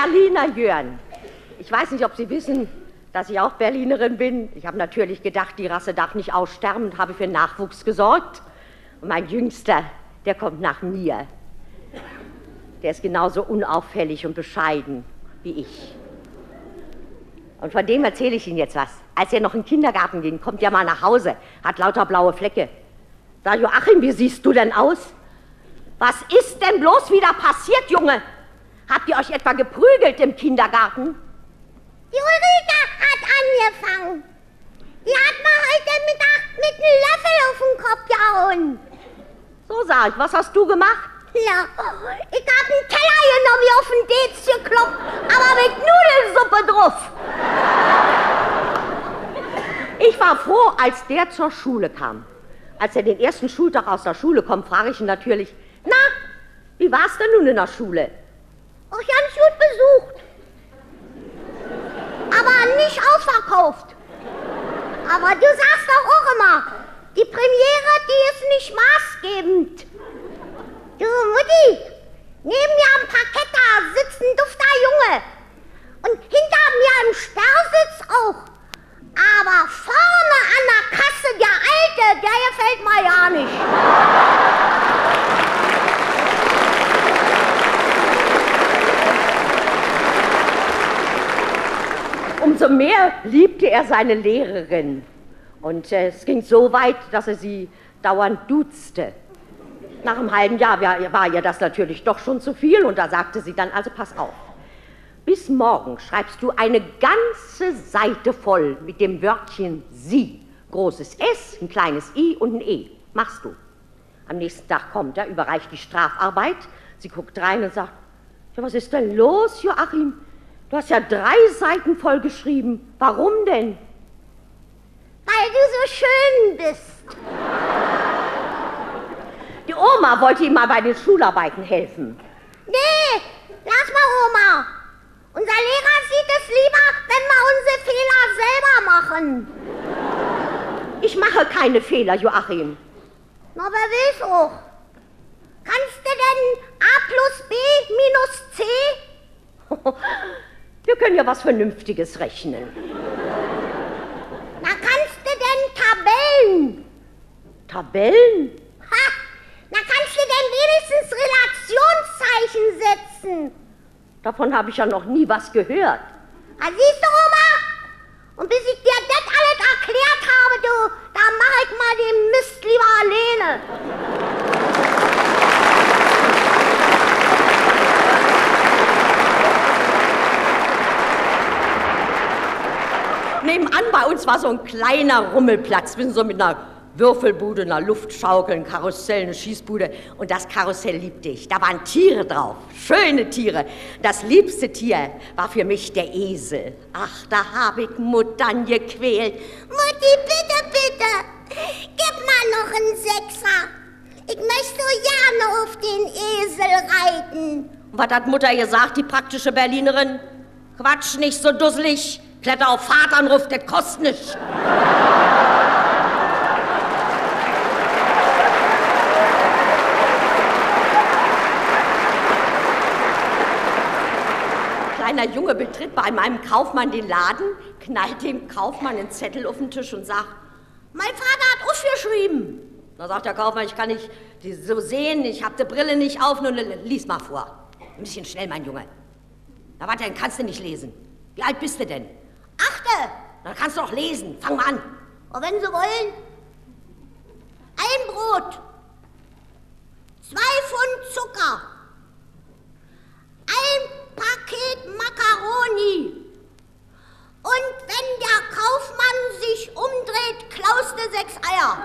Berliner Jörn. Ich weiß nicht, ob Sie wissen, dass ich auch Berlinerin bin. Ich habe natürlich gedacht, die Rasse darf nicht aussterben und habe für Nachwuchs gesorgt. Und mein Jüngster, der kommt nach mir. Der ist genauso unauffällig und bescheiden wie ich. Und von dem erzähle ich Ihnen jetzt was. Als er noch in den Kindergarten ging, kommt er mal nach Hause, hat lauter blaue Flecke. Sag Joachim, wie siehst du denn aus? Was ist denn bloß wieder passiert, Junge? Habt ihr euch etwa geprügelt im Kindergarten? Die Ulrike hat angefangen. Die hat mir heute Mittag mit einem Löffel auf den Kopf gehauen. So sag ich, was hast du gemacht? Ja, ich hab einen Teller genommen, wie auf den Dez gekloppt, aber mit Nudelsuppe drauf. Ich war froh, als der zur Schule kam. Als er den ersten Schultag aus der Schule kommt, frage ich ihn natürlich, na, wie war's denn nun in der Schule? Ach, ganz gut besucht. Aber nicht ausverkauft. Aber du sagst doch auch immer, die Premiere, die ist nicht maßgebend. Du Mutti, neben mir am Parkett da sitzt ein dufter Junge. Und hinter mir im Sperrsitz auch. Aber vorne an der Kasse, der Alte, der gefällt mir ja nicht. Umso mehr liebte er seine Lehrerin. Und äh, es ging so weit, dass er sie dauernd duzte. Nach einem halben Jahr war, ihr das natürlich doch schon zu viel und da sagte sie dann, also pass auf. Bis morgen schreibst du eine ganze Seite voll mit dem Wörtchen sie. Großes S, ein kleines I und ein E. Machst du. Am nächsten Tag kommt er, überreicht die Strafarbeit. Sie guckt rein und sagt, ja, was ist denn los, Joachim? Du hast ja drei Seiten voll geschrieben. Warum denn? Weil du so schön bist. Die Oma wollte ihm mal bei den Schularbeiten helfen. Nee, lass mal, Oma. Unser Lehrer sieht es lieber, wenn wir unsere Fehler selber machen. Ich mache keine Fehler, Joachim. Na, wer will's auch? Kannst du denn A plus B minus C? Wir können ja was Vernünftiges rechnen. Na, kannst du denn Tabellen? Tabellen? Ha! Na, kannst du denn wenigstens Relationszeichen setzen? Davon habe ich ja noch nie was gehört. Na, siehst du, Oma? Und bis ich dir das alles erklärt habe, du, da mach ich mal den Mist lieber alleine. Nebenan bei uns war so ein kleiner Rummelplatz, wissen Sie, so mit einer Würfelbude, einer Luftschaukel, ein Karussell, eine Schießbude. Und das Karussell liebte ich. Da waren Tiere drauf, schöne Tiere. Das liebste Tier war für mich der Esel. Ach, da habe ich Muttern gequält. Mutti, bitte, bitte, gib mal noch einen Sechser. Ich möchte so gerne auf den Esel reiten. Und was hat Mutter gesagt, die praktische Berlinerin? Quatsch nicht so dusselig. Kletter auf Vateranruf, das kostet nicht. Kleiner Junge betritt bei meinem Kaufmann den Laden, knallt dem Kaufmann einen Zettel auf den Tisch und sagt, mein Vater hat aufgeschrieben. Da sagt der Kaufmann, ich kann nicht so sehen, ich habe die Brille nicht auf, nun lies mal vor. Ein bisschen schnell, mein Junge. Na warte, dann kannst du nicht lesen. Wie alt bist du denn? Achte, Dann kannst du doch lesen. Fang mal an. und wenn Sie wollen, ein Brot, zwei Pfund Zucker, ein Paket Macaroni. Und wenn der Kaufmann sich umdreht, klaust du sechs Eier.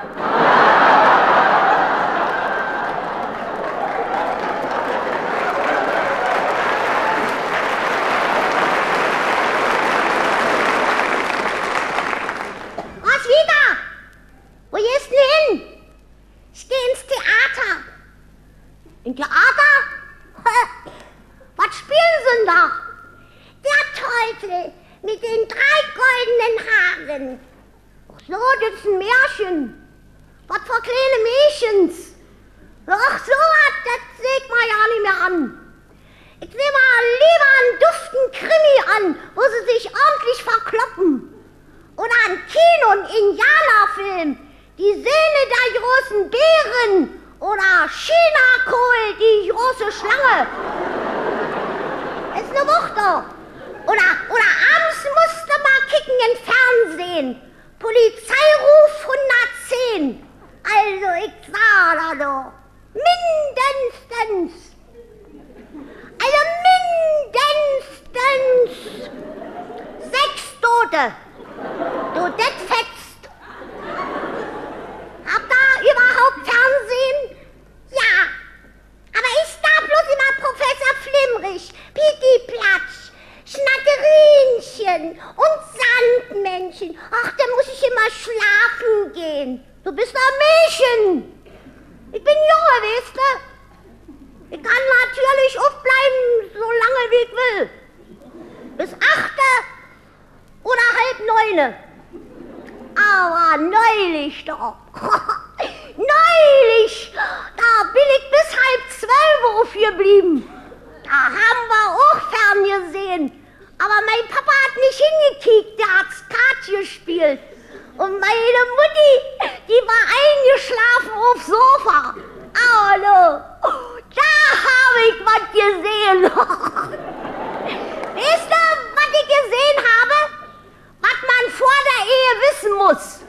course.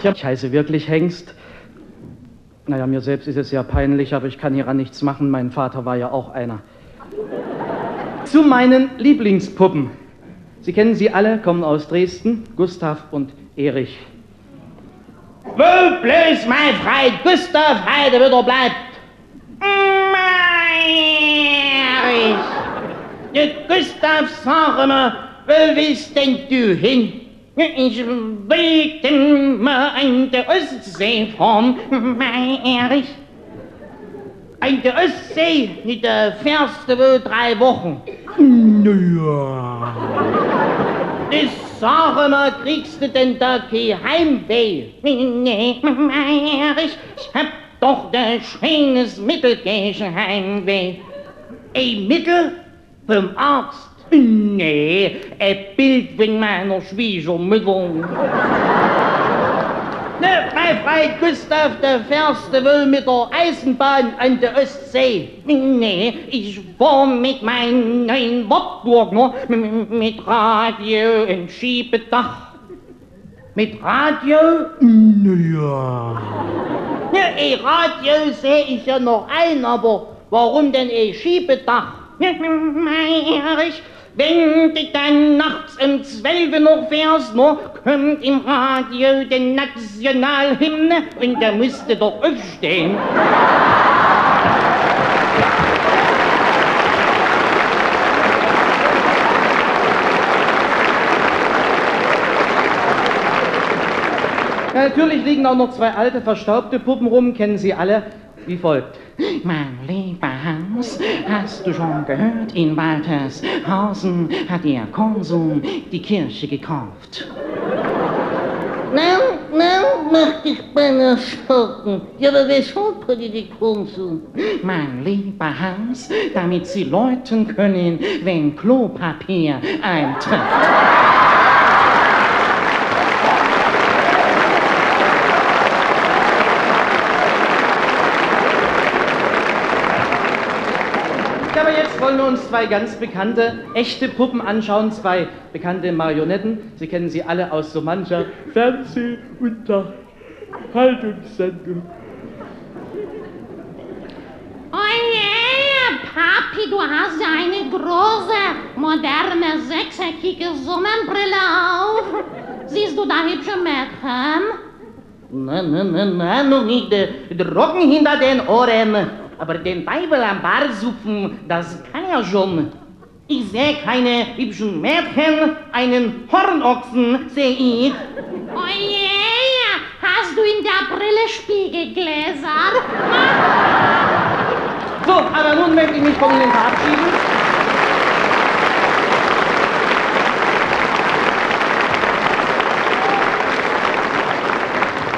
Tja, ich heiße wirklich Hengst. Naja, mir selbst ist es ja peinlich, aber ich kann hieran nichts machen. Mein Vater war ja auch einer. Zu meinen Lieblingspuppen. Sie kennen sie alle, kommen aus Dresden, Gustav und Erich. Wo bloß mein Freund Gustav heute wieder bleibt. Erich. Gustav, sag mal, wo willst denn du hin? Ich der Ostsee mein Erich. An der Ostsee, da fährst du drei Wochen. Naja. Das sag mal, kriegst du denn da kein Heimweh? Nee, mein Erich, ich hab doch ein schönes Mittel gegen Heimweh. Ein Mittel vom Arzt? Nee, ein Bild von meiner Schwiegermutter. Ne, mein Freund Gustav, da fährst du wohl mit der Eisenbahn an der Ostsee. Nee, ich fahr mit meinem neuen Wartburger mit Radio und Schiebedach. Mit Radio? Naja. Ja, ein Radio sehe ich ja noch ein, aber warum denn ein Schiebedach? Erich, wenn du dann nachts um zwölf noch fährst, noch kommt im Radio die Nationalhymne und da musst du doch aufstehen. Ja, natürlich liegen auch noch zwei alte, verstaubte Puppen rum, kennen Sie alle, wie folgt. Mein lieber Hans, hast du schon gehört, in Waltershausen hat der Konsum die Kirche gekauft. Nein, nein, mach dich beinahe schocken. Ja, aber weshalb hat die Konsum? Mein lieber Hans, damit sie läuten können, wenn Klopapier eintrifft. Ja, aber jetzt wollen wir uns zwei ganz bekannte, echte Puppen anschauen. Zwei bekannte Marionetten. Sie kennen sie alle aus so mancher Fernseh- und Haltungssendung. Oje, Papi, du hast ja eine große, moderne, sechseckige Sonnenbrille auf. Siehst du da hübsche Mädchen? Nein, nein, nein, nein, noch nicht. Der Roggen hinter den Ohren. Aber den Teufel am Barsupfen, das kann er schon. Ich sehe keine hübschen Mädchen, einen Hornochsen sehe ich. Oje, hast du in der Brille Spiegelgläser? So, aber nun möchte ich mich von Ihnen verabschieden.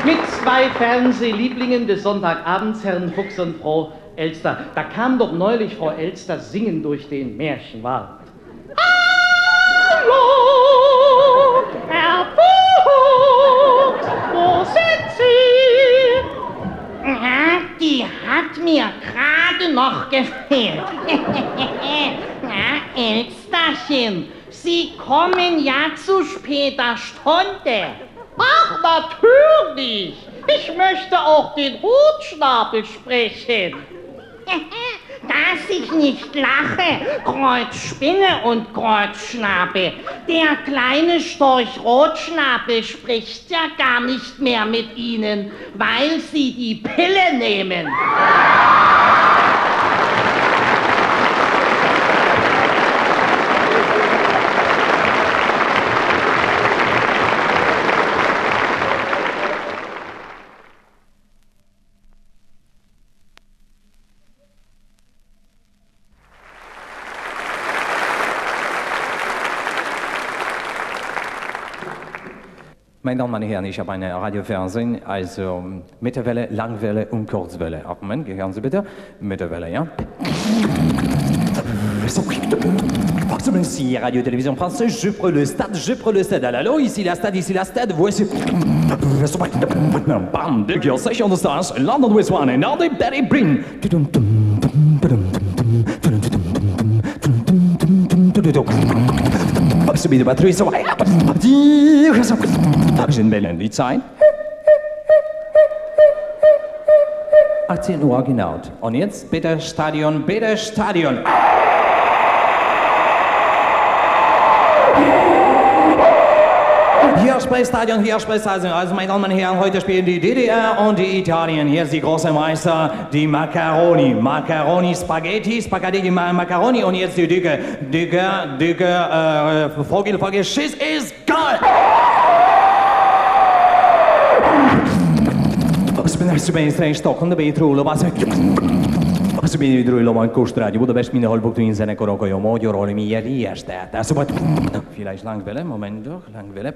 Mit zwei Fernsehlieblingen des Sonntagabends, Herrn Fuchs und Frau Elster. Da kam doch neulich Frau Elster singen durch den Märchenwald. Hallo, Herr Fuchs, wo sind Sie? Die hat mir gerade noch gefehlt. ja, Elsterchen, Sie kommen ja zu später Stunde. Ach, Natürlich! Ich möchte auch den Hutschnabel sprechen. Dass ich nicht lache, Kreuzspinne und Kreuzschnabel. Der kleine Storch Rotschnabel spricht ja gar nicht mehr mit Ihnen, weil Sie die Pille nehmen. Meine Damen und Herren, ich habe eine Radiofernsehen, also Mittelwelle, Langwelle und Kurzwelle. Moment, Sie bitte. Mittelwelle, ja? Radio Télévision Française, je prends le stade, je prends le stade. Allô, ici la stade, ici la stade, voici. Bam, big your session stars, London one, Bälle die Zeit? 18 Uhr genau. Und jetzt bitte Stadion, bitte Stadion. Hier spricht Stadion, hier spricht Stadion. Also, meine Damen und Herren, heute spielen die DDR und die Italien. Hier ist die große Meister, die Macaroni. Macaroni, Spaghetti, Spaghetti, Ma- Macaroni. Und jetzt die dicke, dicke, dicke, äh, Vogel, Vogel, Schiss ist geil! Persze pénzre Stockholm, de Bétróla, az azt mondja, hogy Drőlom, hogy Kóstrágy, Budapest, mindenhol buktűn zenekarok, a magyar, ami ilyen ilyes, tehát azt mondja, vielleicht lang velem, moment doch, lang velem.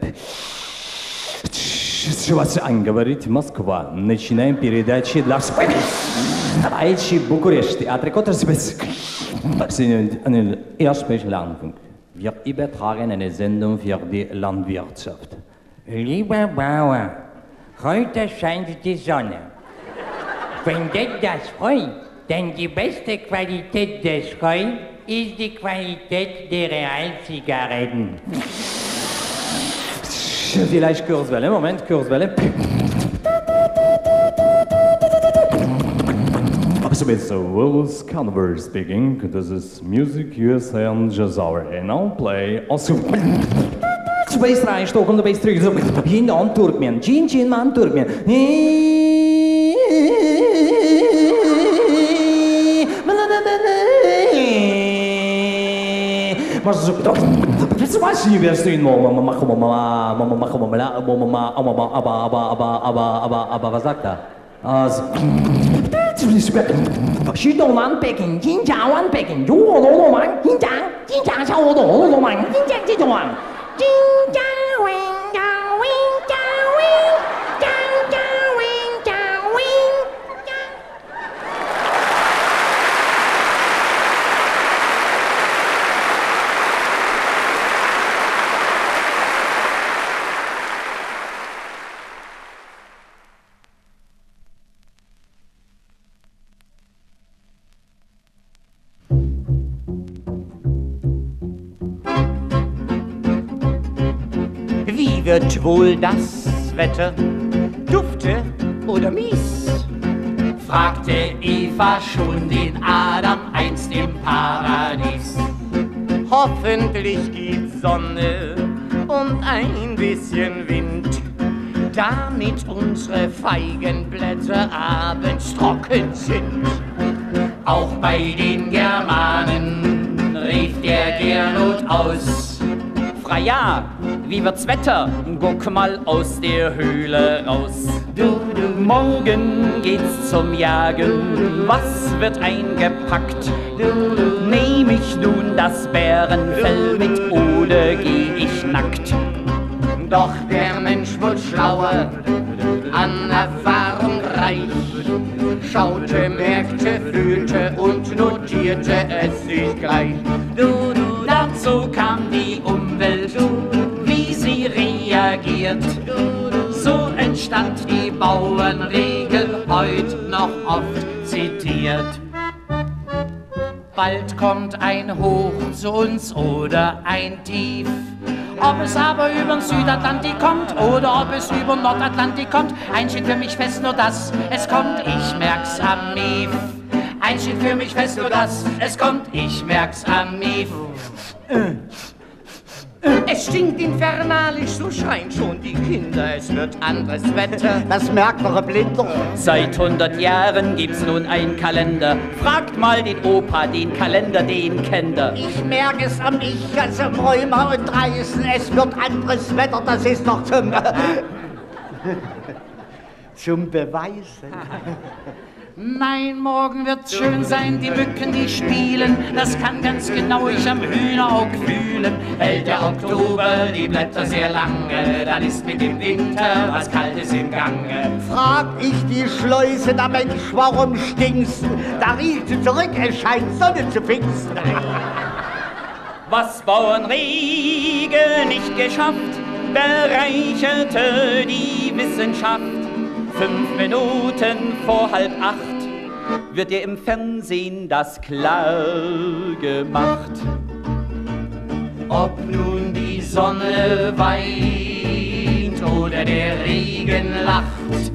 Вас анговорит Москва. Начинаем передачи для Айчи Букурешти. А трикотер спец. Erstpech Landfunk. Wir übertragen eine Sendung für die Landwirtschaft. Lieber Bauer, heute scheint die Sonne. Wenn dich das freut, denn die beste Qualität des Heu ist die Qualität der Realzigaretten. Vielleicht Kurzwelle, Moment, Kurzwelle. Uh, Willis Conver speaking. This is Music USA and Jazz Hour. And I'll play also. Space Reich, Stockholm, the bass three. Hin on Turkmen. Chin Chin Man Turkmen. Mas Спасибо, я стою, мама, мама, мама, мама, мама, мама, мама, мама, мама, аба, аба, аба, аба, аба, аба, аба, was sagt er? Also, Xu Đông Lan Peking, Jin Jiang Wan Peking, Yu Wo Dong Dong Wang, Jin Jiang, Jin Jiang Xiao Wo Dong Dong Dong Wang, do, da. Wird wohl das Wetter dufte oder mies? fragte Eva schon den Adam einst im Paradies. Hoffentlich gibt's Sonne und ein bisschen Wind, damit unsere Feigenblätter abends trocken sind. Auch bei den Germanen rief der Gernot aus. Freya, wie wird's Wetter? Guck mal aus der Höhle raus. Morgen geht's zum Jagen. Was wird eingepackt? Nehm ich nun das Bärenfell mit oder geh ich nackt? Doch der Mensch wurde schlauer, an Erfahrung reich, schaute, merkte, fühlte und notierte es sich gleich. Du, du, dazu kam die Umwelt, reagiert. So entstand die Bauernregel, heute noch oft zitiert. Bald kommt ein Hoch zu uns oder ein Tief. Ob es aber über den Südatlantik kommt oder ob es über den Nordatlantik kommt, eins steht für mich fest, nur das, es kommt, ich merk's am Mief. Eins steht für mich fest, nur das, es kommt, ich merk's am Mief. Es stinkt infernalisch, so schreien schon die Kinder, es wird anderes Wetter. Das merkt doch ein Blinder. Seit 100 Jahren gibt's nun einen Kalender. Fragt mal den Opa, den Kalender, den kennt er. Ich merke es am Ich, also Rheuma und Reißen, es wird anderes Wetter, das ist doch zum... zum Beweisen. Nein, morgen wird's schön sein, die Mücken, die spielen. Das kann ganz genau ich am Hühnerauge fühlen. Hält der Oktober die Blätter sehr lange, dann ist mit dem Winter was Kaltes im Gange. Frag ich die Schleuse, der Mensch, warum stinkst du? Da rief sie zurück, es scheint Sonne zu Pfingsten. Was Bauernrege nicht geschafft, bereicherte die Wissenschaft. Fünf Minuten vor halb acht wird dir im Fernsehen das klar gemacht. Ob nun die Sonne weint oder der Regen lacht,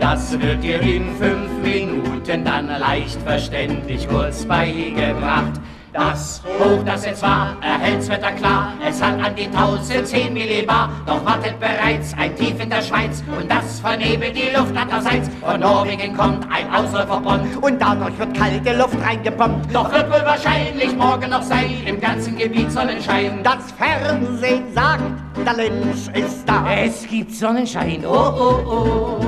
das wird dir in fünf Minuten dann leicht verständlich kurz beigebracht. Das Hoch, das jetzt war, erhält's Wetter klar. Es hat an die 1010 Millibar. Doch wartet bereits ein Tief in der Schweiz. Und das vernebelt die Luft andererseits. Von Norwegen kommt ein Ausläufer Bond. Und dadurch wird kalte Luft reingepumpt. Doch wird wohl wahrscheinlich morgen noch sein. Im ganzen Gebiet Sonnenschein. Das Fernsehen sagt, der Lynch ist da. Es gibt Sonnenschein. Oh, oh,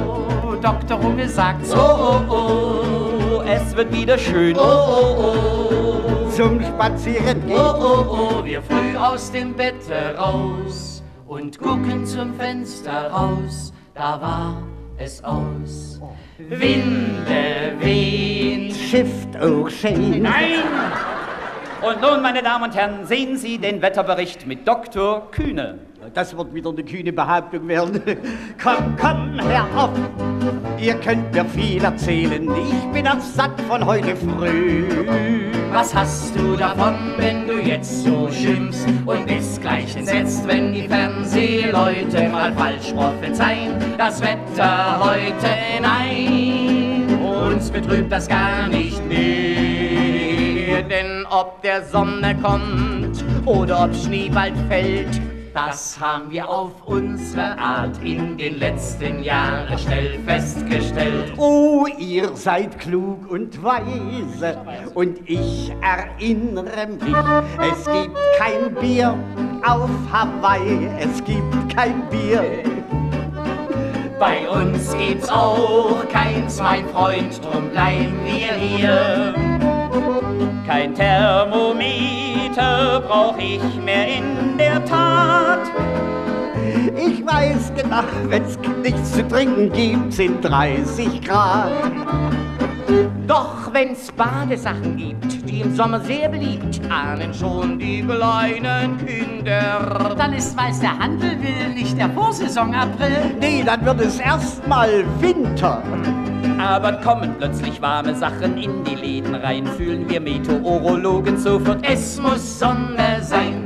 oh. Dr. Rummel sagt's. Oh, oh, oh. Es wird wieder schön. Oh, oh, oh zum Spazieren gehen. Oh, oh, oh, wir früh aus dem Bett raus und gucken zum Fenster raus, da war es aus. Winde wehen. Schifft auch schön. Nein! Und nun, meine Damen und Herren, sehen Sie den Wetterbericht mit Dr. Kühne. Das wird wieder eine kühne Behauptung werden. komm, komm, hör auf! Ihr könnt mir viel erzählen, ich bin erst satt von heute früh. Was hast du davon, wenn du jetzt so schimpfst und bist gleich entsetzt, wenn die Fernsehleute mal falsch prophezeien? Das Wetter heute, nein, uns betrübt das gar nicht mehr. Denn ob der Sonne kommt oder ob Schnee bald fällt, das haben wir auf unsere Art in den letzten Jahren schnell festgestellt. Oh, ihr seid klug und weise und ich erinnere mich, es gibt kein Bier auf Hawaii, es gibt kein Bier. Bei uns gibt's auch keins, mein Freund, drum bleiben wir hier. Kein Thermometer brauch ich mehr in der Tat. Ich weiß genau, wenn's nichts zu trinken gibt, sind 30 Grad. Doch wenn's Badesachen gibt, die im Sommer sehr beliebt, ahnen schon die kleinen Kinder. Dann ist, weil's der Handel will, nicht der Vorsaison April. Nee, dann wird es erstmal Winter. Aber kommen plötzlich warme Sachen in die Läden rein, fühlen wir Meteorologen sofort. Es muss Sonne sein.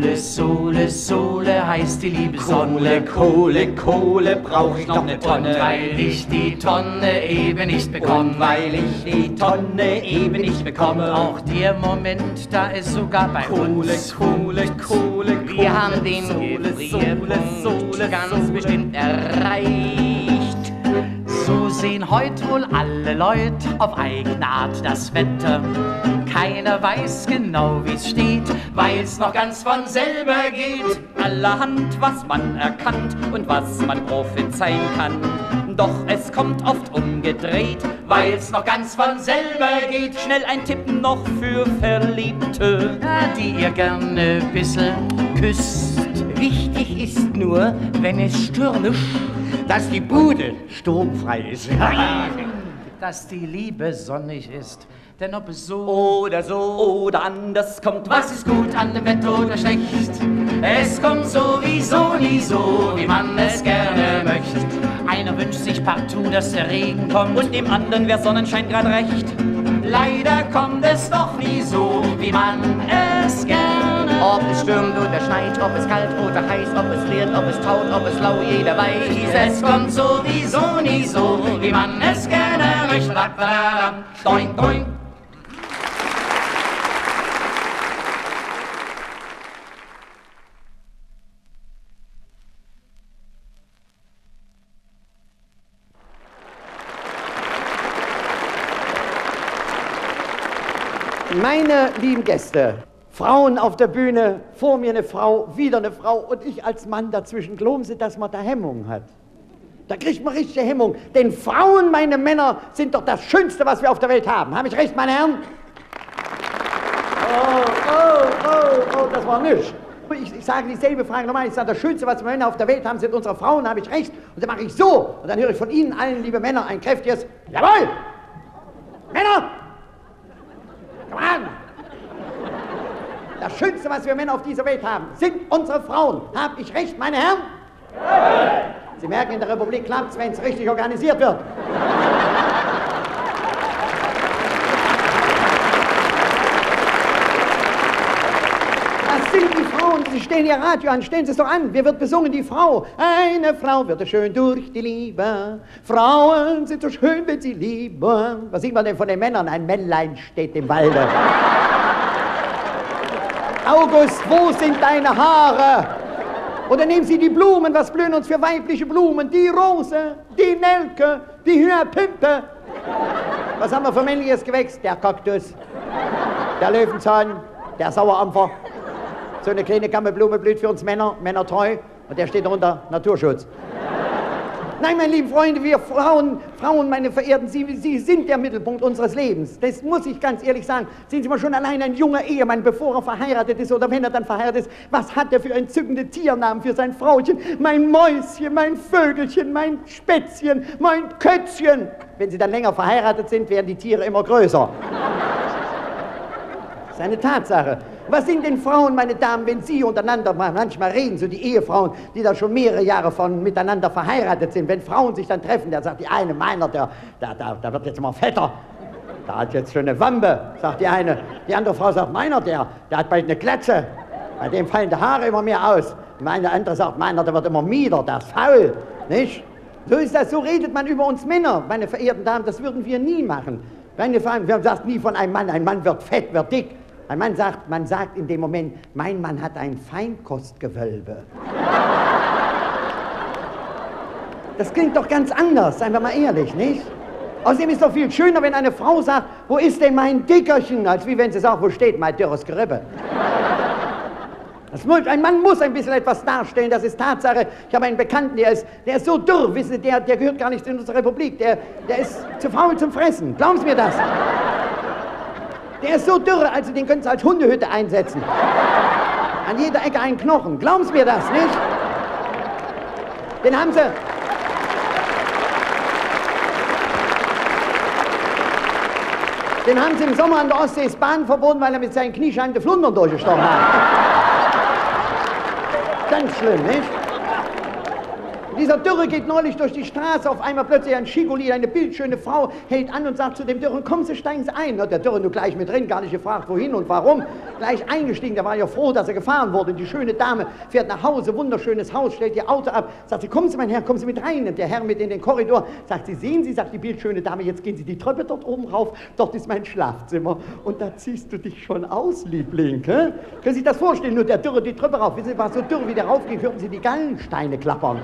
Sole, Sole, Sole heißt die liebe Kohle, Sonne. Kohle, Kohle brauch ich noch eine Tonne. Und weil ich die Tonne eben nicht bekomme, Und weil ich die Tonne eben nicht bekomme. auch der Moment, da ist sogar bei Kohle, uns Kohle, Kohle, Wir Kohle, haben den Sohle, Sohle, Sohle, ganz Sohle. bestimmt erreicht. So sehen heute wohl alle Leute auf eigene Art das Wetter. Keiner weiß genau, wie's steht, weil's noch ganz von selber geht. allerhand, was man erkannt und was man prophezeien kann. Doch es kommt oft umgedreht, Weil's noch ganz von selber geht. schnell ein Tipp noch für Verliebte. die ihr gerne bissel küsst. Wichtig ist nur, wenn es stürmisch, Dass die Bude sturmfrei ist. dass die Liebe sonnig ist. Denn ob es so Oder so oder anders kommt Was ist gut an dem Wetter oder schlecht? Es kommt sowieso nie so, wie man es gerne möchte. Einer wünscht sich partout, dass der Regen kommt. Und dem anderen wär Sonnenschein grad recht. leider kommt es doch nie so, wie man es gerne Ob es stürmt oder schneit, ob es kalt oder heiß, ob es friert, ob es taut, ob es lau, jeder weiß. Es kommt sowieso nie so, wie man es gerne möchte. Doink, doink. Meine lieben Gäste, Frauen auf der Bühne, vor mir eine Frau, wieder eine Frau und ich als Mann dazwischen. Glauben Sie, dass man da Hemmung hat? Da kriegt man richtige Hemmung. Denn Frauen, meine Männer, sind doch das Schönste, was wir auf der Welt haben. Habe ich recht, meine Herren? Oh, oh, oh, oh, das war nichts. Ich, ich sage dieselbe Frage nochmal. Ich sage, das Schönste, was wir Männer auf der Welt haben, sind unsere Frauen. Habe ich recht? Und dann mache ich so. Und dann höre ich von Ihnen allen, liebe Männer, ein kräftiges Jawohl! Männer! Komm an! Das Schönste, was wir Männer auf dieser Welt haben, sind unsere Frauen. Habe ich recht, meine Herren? Sie merken, in der Republik klappt es, wenn es richtig organisiert wird. Das sind die Frauen, Sie stehen Ihr Radio an, stellen Sie es doch an. Wer wird besungen? Die Frau. Eine Frau wird schön durch die Liebe. Frauen sind so schön, wenn sie lieben. Was sieht man denn von den Männern? Ein Männlein steht im Walde. August, wo sind deine Haare? Oder nehmen Sie die Blumen, was blühen uns für weibliche Blumen? Die Rose, die Nelke, die Hyazinthe. Was haben wir für männliches Gewächs? Der Kaktus, der Löwenzahn, der Sauerampfer. So eine kleine Kammelblume blüht für uns Männer, Männer treu, und der steht unter Naturschutz. Nein, meine lieben Freunde, wir Frauen, Frauen, meine Verehrten, Sie, Sie sind der Mittelpunkt unseres Lebens. Das muss ich ganz ehrlich sagen. Sehen Sie mal schon allein ein junger Ehemann, bevor er verheiratet ist oder wenn er dann verheiratet ist, was hat er für entzückende Tiernamen für sein Frauchen? Mein Mäuschen, mein Vögelchen, mein Spätzchen, mein Kötzchen. Wenn Sie dann länger verheiratet sind, werden die Tiere immer größer. Ist eine Tatsache. Was sind denn Frauen, meine Damen, wenn Sie untereinander mal manchmal reden, so die Ehefrauen, die da schon mehrere Jahre von miteinander verheiratet sind, wenn Frauen sich dann treffen, der sagt die eine, meiner, der, der, der, der wird jetzt mal fetter. Der hat jetzt schon eine Wampe, sagt die eine. Die andere Frau sagt, meiner, der, der hat bald eine Glatze. Bei dem fallen die Haare immer mehr aus. Meine andere sagt, meiner, der wird immer mieder, der ist faul. Nicht? So ist das, so redet man über uns Männer, meine verehrten Damen, das würden wir nie machen. Meine Frauen, wir sagen nie von einem Mann, ein Mann wird fett, wird dick. Ein Mann sagt, man sagt in dem Moment, mein Mann hat ein Feinkostgewölbe. Das klingt doch ganz anders, seien wir mal ehrlich, nicht? Außerdem ist es doch viel schöner, wenn eine Frau sagt, wo ist denn mein Dickerchen, als wie wenn sie sagt, wo steht mein dürres Gerippe. Das ein Mann muss ein bisschen etwas darstellen, das ist Tatsache. Ich habe einen Bekannten, der ist, der ist so dürr, wissen Sie, der, der gehört gar nicht in unsere Republik. Der, der ist zu faul zum Fressen. Glauben Sie mir das? Der ist so dürr, also den können Sie als Hundehütte einsetzen. An jeder Ecke einen Knochen. Glauben Sie mir das, nicht? Den haben Sie. Den haben sie im Sommer an der Ostsee Bahn verboten, weil er mit seinen Kniescheiben die Flundern durchgestochen hat. Ganz schlimm, nicht? Dieser Dürre geht neulich durch die Straße, auf einmal plötzlich ein Schigoli, eine bildschöne Frau, hält an und sagt zu dem Dürren, kommen Sie, steigen Sie ein. Na, der Dürre nur gleich mit drin, gar nicht gefragt, wohin und warum. Gleich eingestiegen, der war ja froh, dass er gefahren wurde. Die schöne Dame fährt nach Hause, wunderschönes Haus, stellt ihr Auto ab, sagt sie, kommen Sie, mein Herr, kommen Sie mit rein. Nimmt der Herr mit in den Korridor, sagt sie, sehen Sie, sagt die bildschöne Dame, jetzt gehen Sie die Treppe dort oben rauf, dort ist mein Schlafzimmer. Und da ziehst du dich schon aus, Liebling. Hä? Können Sie sich das vorstellen, nur der Dürre die Treppe rauf. Wissen Sie, war so dürre, wie der raufging, hörten Sie die Gallensteine klappern.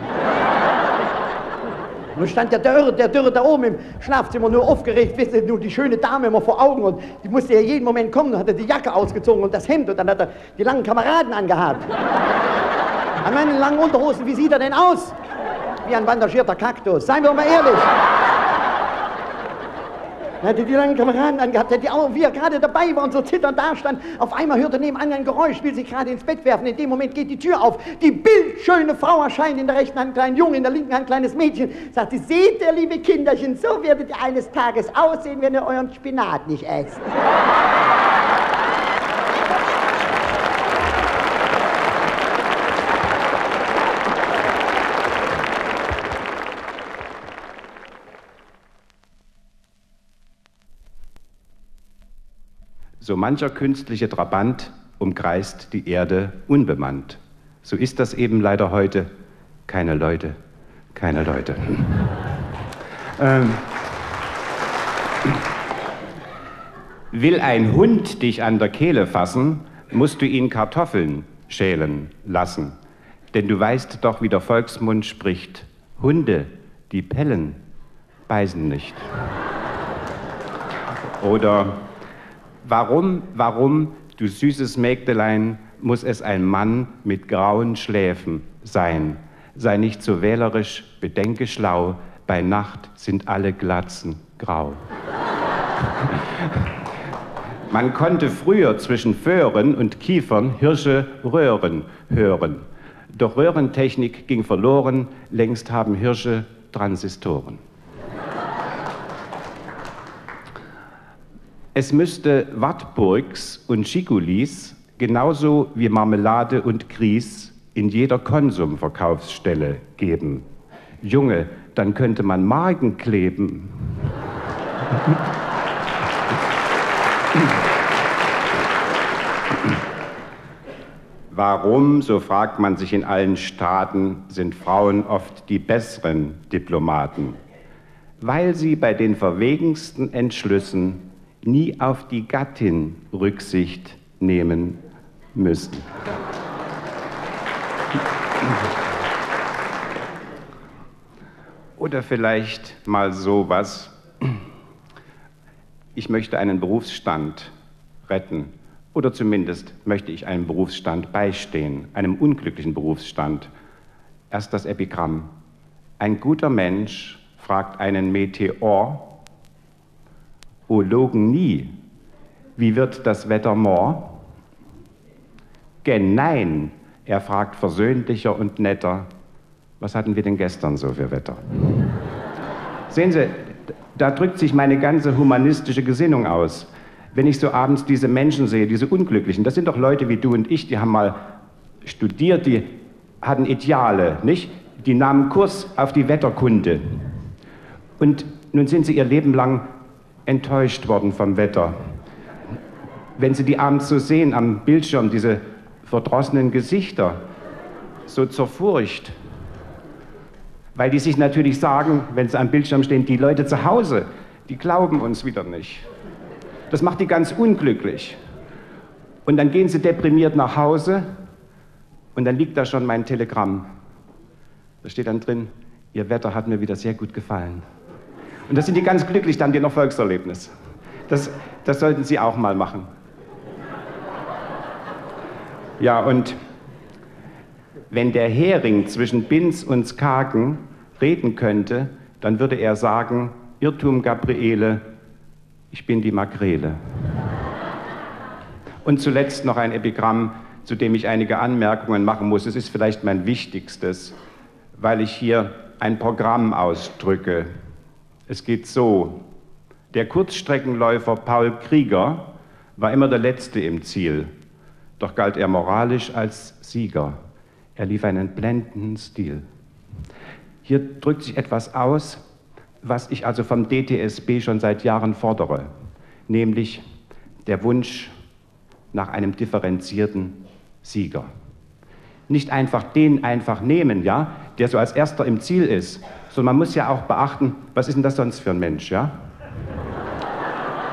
Nun stand der Dürre, der Dürre da oben im Schlafzimmer nur aufgeregt, wisst ihr, nur die schöne Dame immer vor Augen und die musste ja jeden Moment kommen, dann hat er die Jacke ausgezogen und das Hemd und dann hat er die langen Kameraden angehabt. An meinen langen Unterhosen, wie sieht er denn aus? Wie ein bandagierter Kaktus, seien wir mal ehrlich. Er hatte die langen Kameraden angehabt, der die Augen, wie er gerade dabei war und so zitternd da stand. Auf einmal hört er nebenan ein Geräusch, will sich gerade ins Bett werfen. In dem Moment geht die Tür auf. Die bildschöne Frau erscheint in der rechten Hand ein kleinen Jungen, in der linken Hand ein kleines Mädchen. Sagt sie, seht ihr, liebe Kinderchen, so werdet ihr eines Tages aussehen, wenn ihr euren Spinat nicht esst. So mancher künstliche Trabant umkreist die Erde unbemannt. So ist das eben leider heute. Keine Leute, keine Leute. ähm, will ein Hund dich an der Kehle fassen, musst du ihn Kartoffeln schälen lassen. Denn du weißt doch, wie der Volksmund spricht. Hunde, die pellen, beißen nicht. Oder Warum, warum, du süßes Mägdelein, muss es ein Mann mit grauen Schläfen sein? Sei nicht so wählerisch, bedenke schlau, bei Nacht sind alle Glatzen grau. Man konnte früher zwischen Föhren und Kiefern Hirsche Röhren hören. Doch Röhrentechnik ging verloren, längst haben Hirsche Transistoren. Es müsste Wartburgs und Schikulis genauso wie Marmelade und Grieß in jeder Konsumverkaufsstelle geben. Junge, dann könnte man Magen kleben. Warum, so fragt man sich in allen Staaten, sind Frauen oft die besseren Diplomaten? Weil sie bei den verwegensten Entschlüssen nie auf die Gattin Rücksicht nehmen müssen. Oder vielleicht mal sowas. Ich möchte einen Berufsstand retten. Oder zumindest möchte ich einem Berufsstand beistehen, einem unglücklichen Berufsstand. Erst das Epigramm. Ein guter Mensch fragt einen Meteor, Ologen nie. Wie wird das Wetter morgen? Gen nein, er fragt versöhnlicher und netter, was hatten wir denn gestern so für Wetter? Sehen Sie, da drückt sich meine ganze humanistische Gesinnung aus. Wenn ich so abends diese Menschen sehe, diese Unglücklichen, das sind doch Leute wie du und ich, die haben mal studiert, die hatten Ideale, nicht? Die nahmen Kurs auf die Wetterkunde. Und nun sind sie ihr Leben lang enttäuscht worden vom Wetter. Wenn Sie die abends so sehen am Bildschirm, diese verdrossenen Gesichter, so zur Furcht. Weil die sich natürlich sagen, wenn sie am Bildschirm stehen, die Leute zu Hause, die glauben uns wieder nicht. Das macht die ganz unglücklich. Und dann gehen sie deprimiert nach Hause und dann liegt da schon mein Telegramm. Da steht dann drin, Ihr Wetter hat mir wieder sehr gut gefallen. Und das sind die ganz glücklich, dann die noch Volkserlebnis. Das, das sollten Sie auch mal machen. Ja, und wenn der Hering zwischen Binz und Skagen reden könnte, dann würde er sagen, Irrtum Gabriele, ich bin die Makrele. Und zuletzt noch ein Epigramm, zu dem ich einige Anmerkungen machen muss. Es ist vielleicht mein wichtigstes, weil ich hier ein Programm ausdrücke, es geht so. Der Kurzstreckenläufer Paul Krieger war immer der Letzte im Ziel, doch galt er moralisch als Sieger. Er lief einen blendenden Stil. Hier drückt sich etwas aus, was ich also vom DTSB schon seit Jahren fordere, nämlich der Wunsch nach einem differenzierten Sieger. Nicht einfach den einfach nehmen, ja, der so als erster im Ziel ist, sondern man muss ja auch beachten, was ist denn das sonst für ein Mensch, ja?